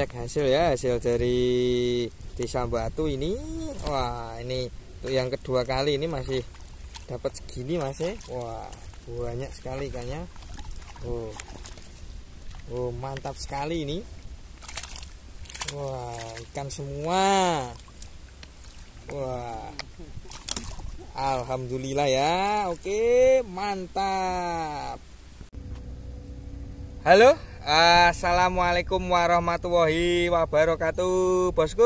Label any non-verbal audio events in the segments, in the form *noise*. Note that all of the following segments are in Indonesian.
cek hasil ya hasil dari desa batu ini. Wah ini untuk yang kedua kali ini masih dapat segini mas ya. Wah banyak sekali ikannya. Oh. Oh mantap sekali ini. Wah ikan semua. Wah. Alhamdulillah ya. Oke mantap. Halo Assalamualaikum warahmatullahi wabarakatuh bosku.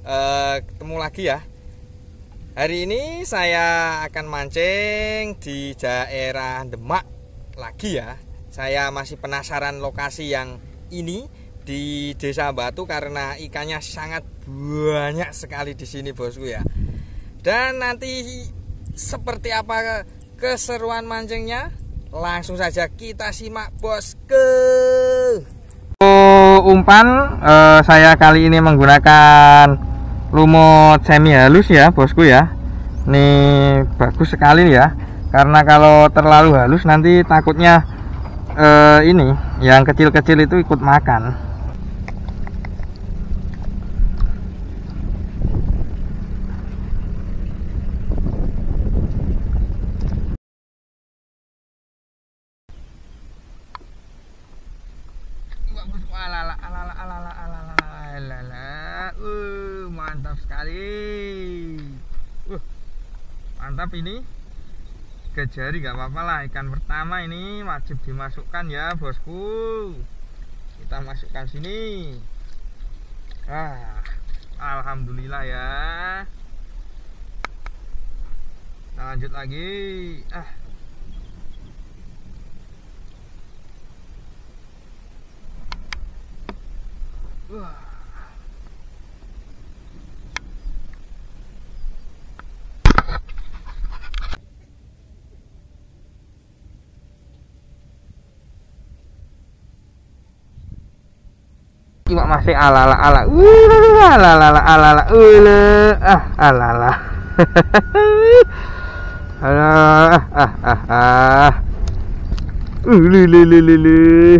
Uh, ketemu lagi ya. Hari ini saya akan mancing di daerah Demak lagi ya. Saya masih penasaran lokasi yang ini di Desa Batu karena ikannya sangat banyak sekali di sini bosku ya. Dan nanti seperti apa keseruan mancingnya Langsung saja kita simak bosku. Umpan uh, saya kali ini menggunakan lumut semi halus ya bosku ya. Ini bagus sekali ya. Karena kalau terlalu halus nanti takutnya uh, ini yang kecil-kecil itu ikut makan. alala alala alala alala alala uh mantap sekali. Uh mantap ini. Kejari nggak apa-apa lah ikan pertama ini wajib dimasukkan ya bosku. Kita masukkan sini. Ah alhamdulillah ya. Nah, lanjut lagi. Ah. Wah. Iwak masih ala ala ala. Ala ala ala ala ala. Ah ala ala. *laughs* ala ah ah ah li li.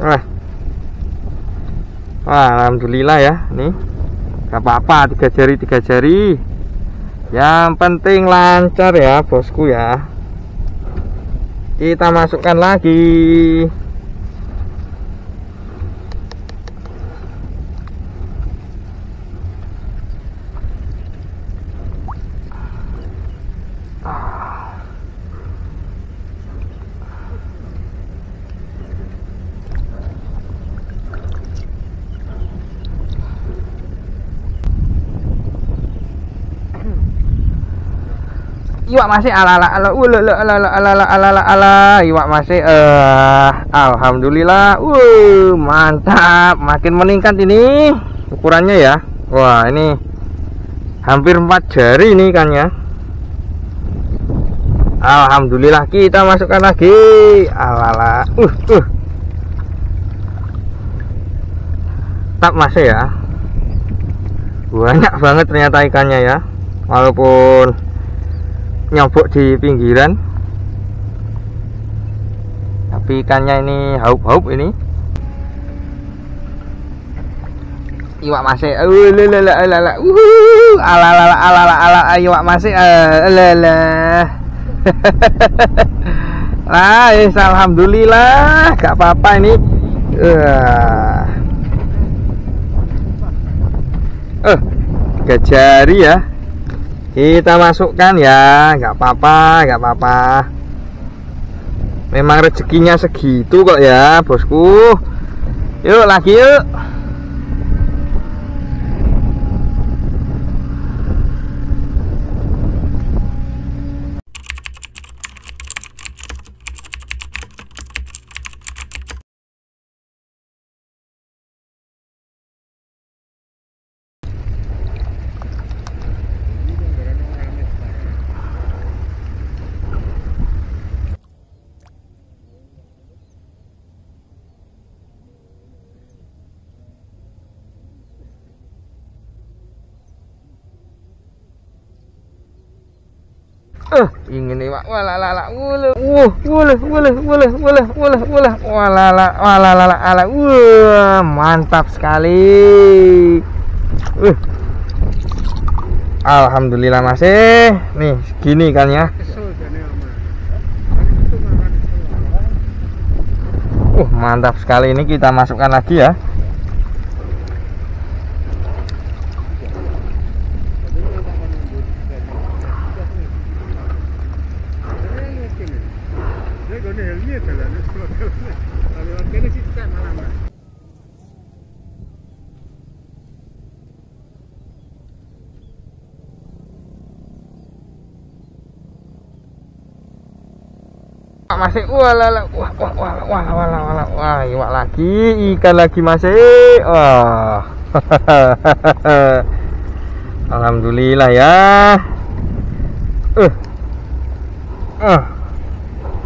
Wah. Wah, alhamdulillah ya. Nih. Gak apa-apa, tiga jari tiga jari. Yang penting lancar ya, bosku ya. Kita masukkan lagi. iwak masih ala ala ala ala ala ala ala ala ala ala ala. Ala iwak masih eh alhamdulillah uh mantap. Makin meningkat ini ukurannya ya. Wah ini hampir empat jari ini ikannya alhamdulillah kita masukkan lagi. Ala ala uh uh. Tetap masih ya. Banyak banget ternyata ikannya ya. Walaupun nyobok di pinggiran. Tapi ikannya ini haup-haup ini. Iwak masih ala ala iwak masih *laughs* lah yes, alhamdulillah gak apa-apa ini. Uh. uh, tiga jari ya kita masukkan ya nggak apa-apa nggak apa-apa. Memang rezekinya segitu kok ya bosku. Yuk lagi yuk Eh, ingin nih Pak. Walalala, wule, wuh, wule, wule, wule, wule, wule, wule, walala, walalala, ala, wah, mantap sekali. Uh. Alhamdulillah masih. Nih, segini kan ya. Uh, mantap sekali ini kita masukkan lagi ya. masih walala wah wah wah wah wah wah wah iwak lagi ikan lagi masih. Wah. *laughs* Alhamdulillah ya. Uh uh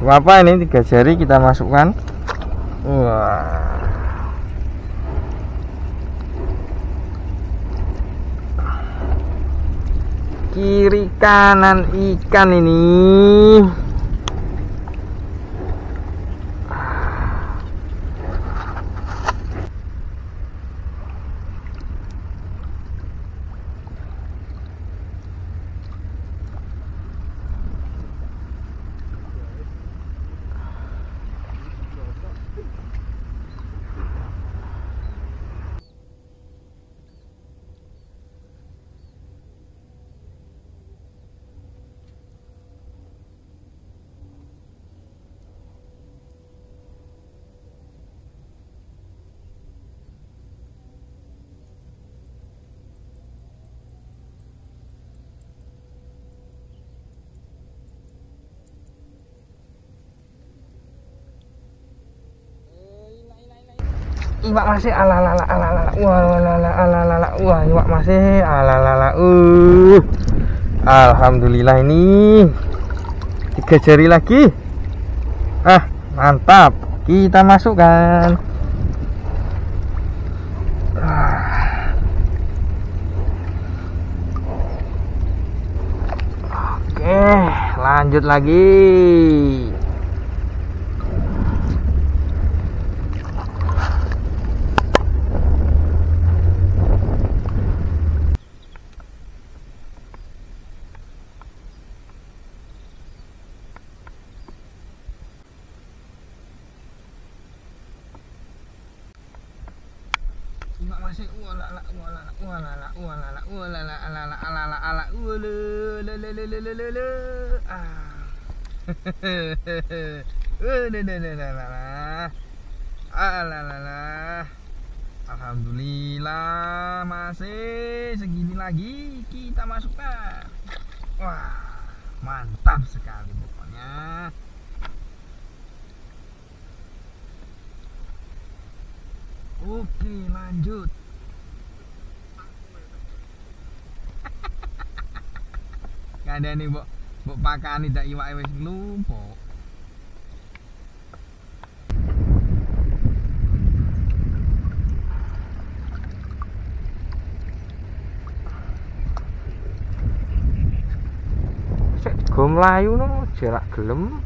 apa ini? Tiga jari kita masukkan. Wah. Kiri kanan ikan ini. Iwak masih ala ala ala ala wah iwak masih ala uh. Alhamdulillah ini tiga jari lagi. Ah mantap. Kita masukkan. Oke lanjut lagi masih walala walala walala walala walala alala alala ala walala ah Alalala. Alhamdulillah masih segini lagi kita masuk pak. Wah mantap sekali pokoknya. Oke lanjut. Gak ada nih bok Bok pakani tak iwak wis lupa Sek go mlayu no jarak gelem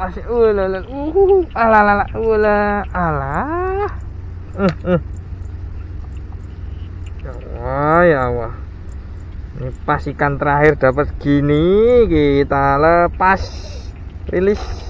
asik ula la uh ala la la ula ala. Uh, uh. Ya Allah, ya Allah. Ini pas ikan terakhir dapat gini kita lepas rilis.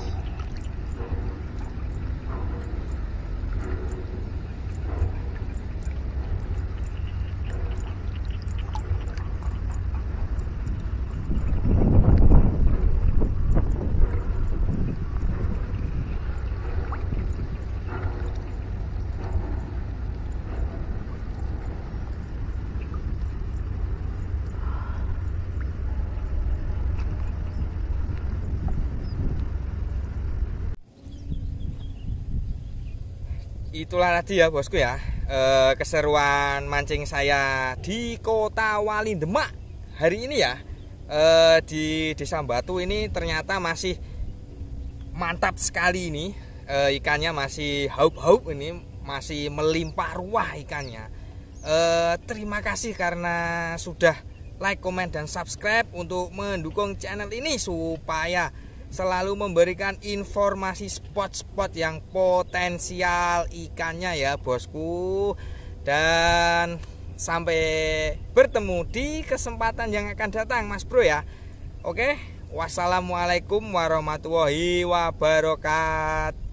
Itulah tadi ya bosku ya. Eh, keseruan mancing saya di kota Wali Demak hari ini ya. Eh, di desa Batu ini ternyata masih mantap sekali ini. Eh, ikannya masih haup-haup ini masih melimpah ruah ikannya. Eh, terima kasih karena sudah like, komen, dan subscribe untuk mendukung channel ini supaya selalu memberikan informasi spot-spot yang potensial ikannya ya bosku. Dan sampai bertemu di kesempatan yang akan datang mas bro ya. Oke wassalamualaikum warahmatullahi wabarakatuh